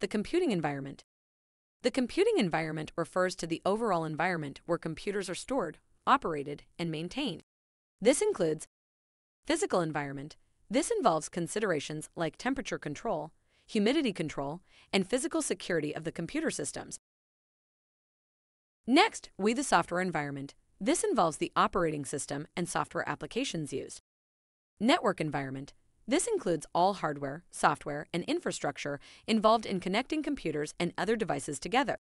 The computing environment. The computing environment refers to the overall environment where computers are stored, operated, and maintained. This includes physical environment. This involves considerations like temperature control, humidity control, and physical security of the computer systems. Next, we the software environment. This involves the operating system and software applications used. Network environment. This includes all hardware, software, and infrastructure involved in connecting computers and other devices together.